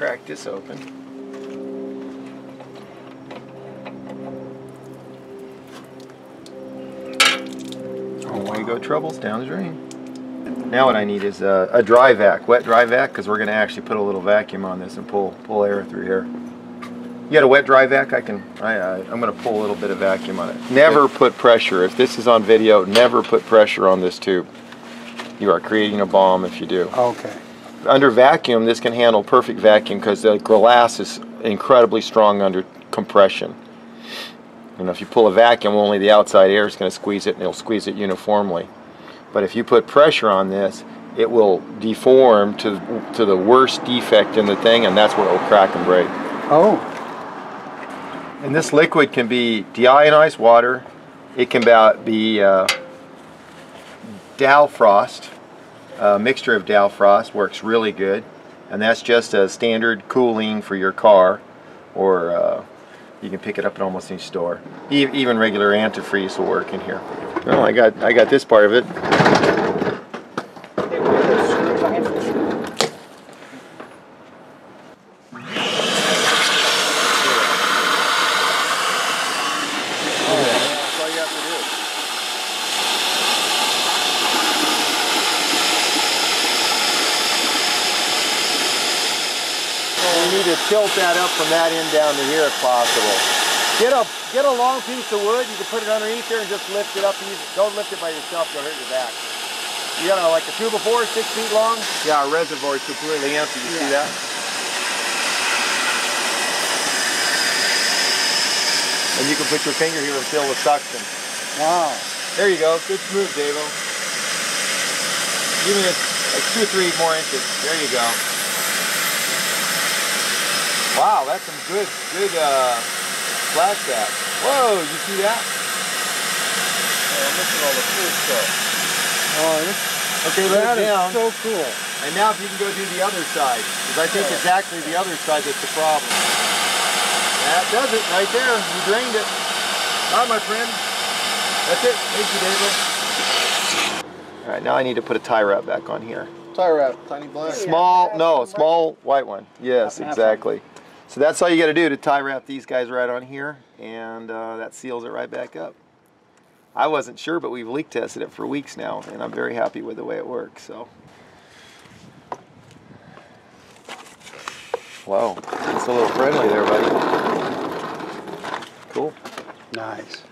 crack this open. Oh, Away go troubles down the drain. Now what I need is a, a dry vac, wet dry vac, because we're going to actually put a little vacuum on this and pull pull air through here. You got a wet dry vac? I can. I, I I'm going to pull a little bit of vacuum on it. Never put pressure. If this is on video, never put pressure on this tube. You are creating a bomb if you do. Okay. Under vacuum, this can handle perfect vacuum because the glass is incredibly strong under compression. You know, if you pull a vacuum, only the outside air is going to squeeze it and it'll squeeze it uniformly. But if you put pressure on this, it will deform to, to the worst defect in the thing and that's where it will crack and break. Oh, And this liquid can be deionized water. It can be, be uh, Dowfrost. A mixture of Dow Dowfrost works really good. And that's just a standard cooling for your car. Or uh, you can pick it up at almost any store. E even regular antifreeze will work in here. Well, I got, I got this part of it. That's all you have to do. You need to tilt that up from that end down to here if possible. Get a get a long piece of wood. You can put it underneath there and just lift it up. Easy. Don't lift it by yourself. You'll hurt your back. You got a, like a two before, six feet long. Yeah, our reservoir is completely empty. You see that? And you can put your finger here and feel the suction. wow. There you go. Good move, Davo. Give me a, like two or three more inches. There you go. Wow, that's some good, good uh, flashback. Whoa, you see that? Oh, I'm missing all the cool stuff. Oh, this, Okay, let that it is down. so cool. And now if you can go do the other side, because I think it's actually the other side that's the problem. That does it right there. You drained it. All right, my friend. That's it. Thank you, David. All right, now I need to put a tie wrap back on here. Tie wrap, tiny black. Small, no, small white one. Yes, Half and half. exactly. So that's all you got to do to tie wrap these guys right on here, and uh, that seals it right back up. I wasn't sure, but we've leak tested it for weeks now, and I'm very happy with the way it works. So, wow, it's a little friendly there, buddy. Cool. Nice.